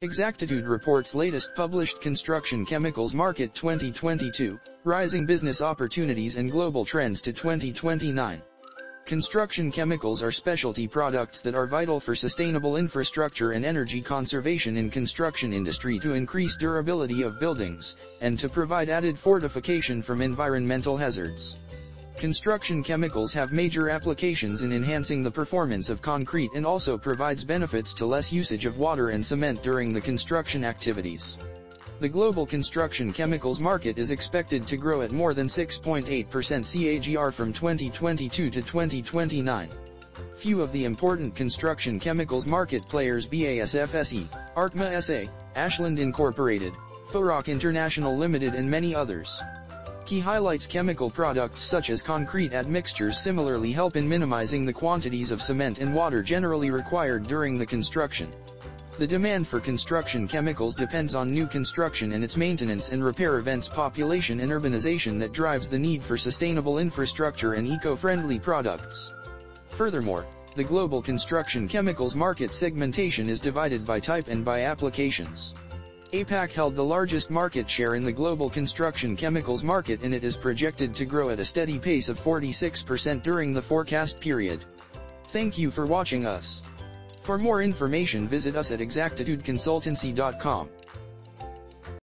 Exactitude reports latest published Construction Chemicals Market 2022, Rising Business Opportunities and Global Trends to 2029. Construction chemicals are specialty products that are vital for sustainable infrastructure and energy conservation in construction industry to increase durability of buildings, and to provide added fortification from environmental hazards. Construction chemicals have major applications in enhancing the performance of concrete and also provides benefits to less usage of water and cement during the construction activities. The global construction chemicals market is expected to grow at more than 6.8% CAGR from 2022 to 2029. Few of the important construction chemicals market players BASF SE, Arkema SA, Ashland Incorporated, Fosroc International Limited and many others. Key highlights chemical products such as concrete admixtures similarly help in minimizing the quantities of cement and water generally required during the construction. The demand for construction chemicals depends on new construction and its maintenance and repair events population and urbanization that drives the need for sustainable infrastructure and eco-friendly products. Furthermore, the global construction chemicals market segmentation is divided by type and by applications. APAC held the largest market share in the global construction chemicals market and it is projected to grow at a steady pace of 46% during the forecast period. Thank you for watching us. For more information visit us at exactitudeconsultancy.com.